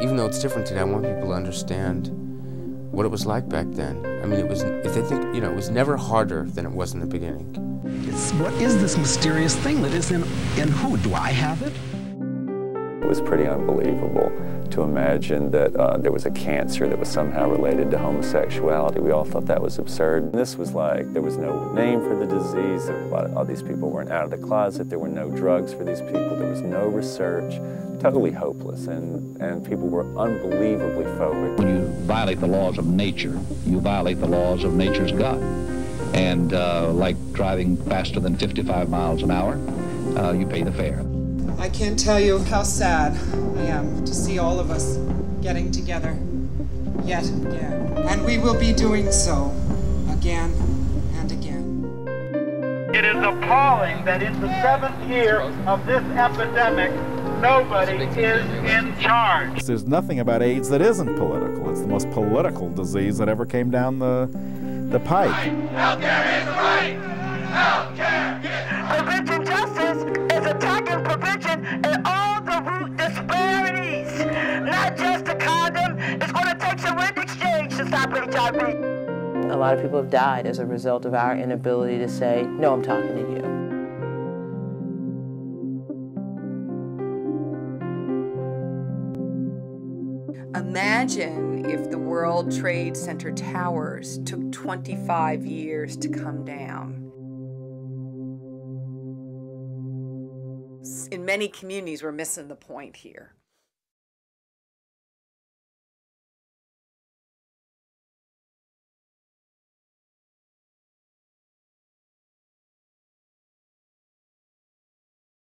Even though it's different today, I want people to understand what it was like back then. I mean, it was, if they think, you know, it was never harder than it was in the beginning. It's, what is this mysterious thing that is in, in who? Do I have it? It was pretty unbelievable to imagine that uh, there was a cancer that was somehow related to homosexuality. We all thought that was absurd. And this was like, there was no name for the disease. Of, all these people weren't out of the closet. There were no drugs for these people. There was no research. Totally hopeless. And, and people were unbelievably phobic. When you violate the laws of nature, you violate the laws of nature's God. And uh, like driving faster than 55 miles an hour, uh, you pay the fare. I can't tell you how sad I am to see all of us getting together yet again. And we will be doing so again and again. It is appalling that in the seventh year of this epidemic, nobody is in charge. There's nothing about AIDS that isn't political. It's the most political disease that ever came down the, the pipe. HIV. A lot of people have died as a result of our inability to say, no, I'm talking to you. Imagine if the World Trade Center towers took 25 years to come down. In many communities, we're missing the point here.